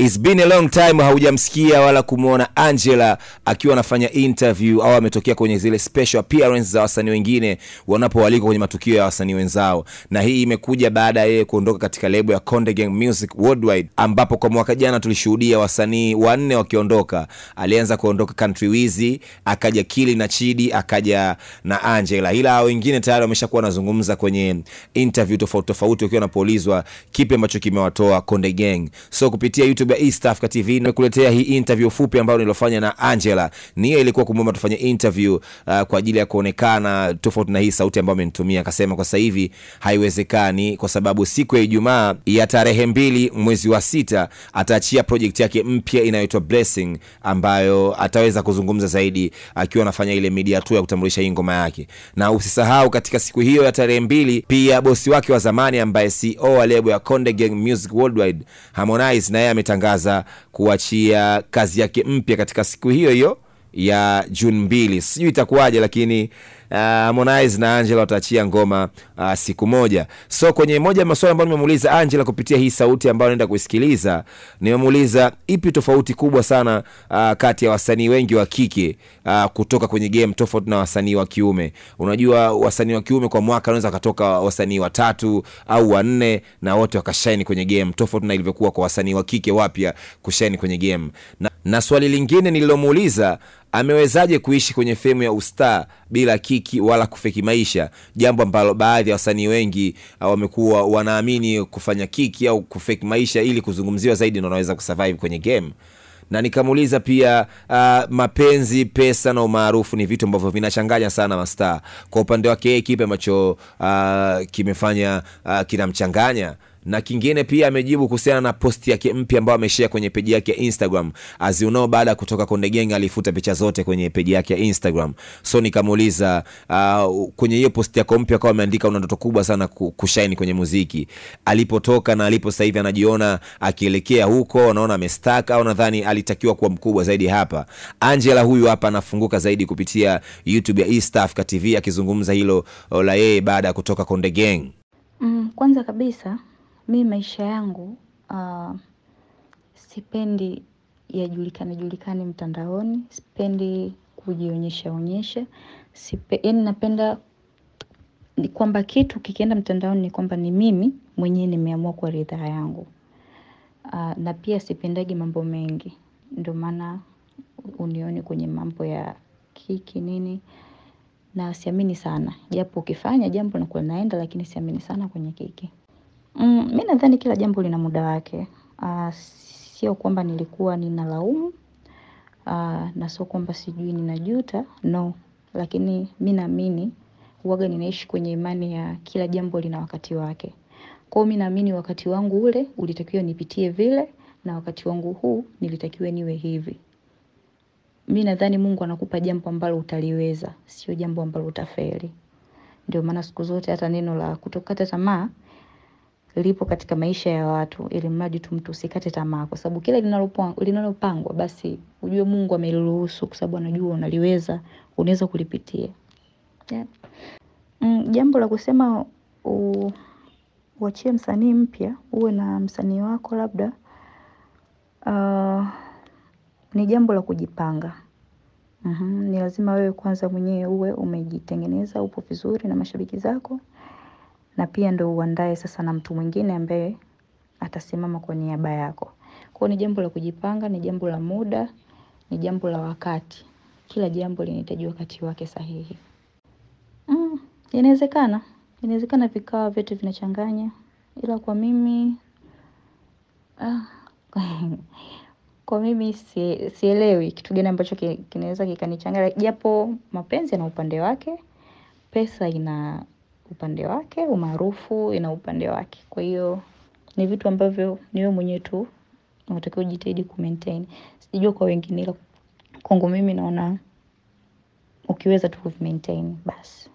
It's been a long time haujamsikia wala kumwona Angela akiwa anafanya interview au ametokea kwenye zile special appearance za wasanii wengine wanapoalikwa kwenye matukio ya wasanii wenzao, na hii imekuja baada ya yeye kuondoka katika lebo ya Konde Gang Music Worldwide, ambapo kwa mwaka jana tulishuhudia wasanii wanne wakiondoka. Alianza kuondoka Country Wizi, akaja Kili na Chidi, akaja na Angela, ila wengine tayari wameshakuwa wanazungumza kwenye interview tofauti tofauti, wakiwa wanapoulizwa kipi ambacho kimewatoa Konde Gang. So kupitia YouTube ya East Africa TV nimekuletea hii interview fupi ambayo nilofanya na Angela. Nia ilikuwa kumwomba tufanye interview uh, kwa ajili ya kuonekana tofauti na hii sauti ambayo amenitumia. Akasema kwa sasa hivi haiwezekani, kwa sababu siku ya Ijumaa ya tarehe mbili mwezi wa sita ataachia project yake mpya inayoitwa Blessing, ambayo ataweza kuzungumza zaidi akiwa anafanya ile media tour ya kutambulisha hii ngoma yake. Na usisahau katika siku hiyo ya tarehe mbili pia bosi wake wa zamani ambaye CEO wa lebo ya Konde Gang Music Worldwide Harmonize na yeye ametangaza kuachia kazi yake mpya katika siku hiyo hiyo ya Juni mbili. Sijui itakuwaje, lakini uh, Harmonize na Angela wataachia ngoma uh, siku moja. So kwenye moja ya maswali ambayo nimemuuliza Angela kupitia hii sauti ambayo naenda kuisikiliza, nimemuuliza ipi tofauti kubwa sana uh, kati ya wasanii wengi wa kike uh, kutoka kwenye game tofauti na wasanii wa kiume. Unajua wasanii wa kiume kwa mwaka wanaweza wakatoka wasanii watatu au wanne na wote wakashaini kwenye game, tofauti na ilivyokuwa kwa wasanii wa kike wapya kushaini kwenye game. Na, na swali lingine nililomuuliza amewezaje kuishi kwenye femu ya ustaa bila kiki wala kufeki maisha, jambo ambalo baadhi ya wasanii wengi uh, wamekuwa wanaamini kufanya kiki au kufeki maisha ili kuzungumziwa zaidi, ndo wanaweza kusurvive kwenye game. Na nikamuuliza pia uh, mapenzi, pesa na umaarufu ni vitu ambavyo vinachanganya sana mastaa. Kwa upande wake yeye, kipi ambacho uh, kimefanya uh, kinamchanganya na kingine pia amejibu kuhusiana na posti yake mpya ambayo ameshare kwenye peji yake ya Instagram. As you know, baada ya kutoka Konde Gang alifuta picha zote kwenye peji yake ya Instagram. So nikamuuliza uh, kwenye hiyo posti yako mpya kwa ameandika una ndoto kubwa sana kushine kwenye muziki. Alipotoka na alipo sasa hivi anajiona akielekea huko, anaona amestaka au nadhani alitakiwa kuwa mkubwa zaidi hapa. Angela huyu hapa anafunguka zaidi kupitia YouTube ya East Africa TV akizungumza hilo la yeye baada ya kutoka Konde Gang. Mm, kwanza kabisa mi maisha yangu uh, sipendi yajulikane julikane mtandaoni, sipendi kujionyesha onyesha, yani napenda ni kwamba kitu kikienda mtandaoni ni kwamba ni mimi mwenyewe nimeamua kwa ridhaa yangu. Uh, na pia sipendagi mambo mengi, ndio maana unioni kwenye mambo ya kiki nini, na siamini sana, japo ukifanya jambo nakuwa naenda, lakini siamini sana kwenye kiki. Mm, mi nadhani kila jambo lina muda wake. Uh, sio kwamba nilikuwa ninalaumu uh, na sio kwamba sijui ninajuta no, lakini mi naamini huwaga ninaishi kwenye imani ya kila jambo lina wakati wake. Kwa hiyo mi naamini wakati wangu ule ulitakiwa nipitie vile, na wakati wangu huu nilitakiwa niwe hivi. Mi nadhani Mungu anakupa jambo ambalo utaliweza, sio jambo ambalo utafeli. Ndio maana siku zote hata neno la kutokata tamaa lipo katika maisha ya watu, ili mradi tu mtu usikate tamaa, kwa sababu kila linalopangwa basi ujue Mungu ameliruhusu, kwa sababu anajua unaliweza, unaweza kulipitia. Yeah. Mm, jambo la kusema uachie msanii mpya uwe na msanii wako labda, uh, ni jambo la kujipanga. Uhum, ni lazima wewe kwanza mwenyewe uwe umejitengeneza, upo vizuri na mashabiki zako na pia ndo uandae sasa na mtu mwingine ambaye atasimama kwa niaba yako. Kwa ni jambo la kujipanga, ni jambo la muda, ni jambo la wakati. Kila jambo linahitaji wakati wake sahihi. Mm, inawezekana. Inawezekana vikawa vyote vinachanganya. Ila kwa mimi, ah, kwa mimi si, sielewi kitu gani ambacho kinaweza kikanichanganya. Japo mapenzi yana upande wake, pesa ina upande wake, umaarufu ina upande wake. Kwa hiyo ni vitu ambavyo ni wewe mwenyewe tu unatakiwa ujitahidi kumaintain. Sijajua kwa wengine ila kwangu mimi naona ukiweza tu kuvimaintain basi.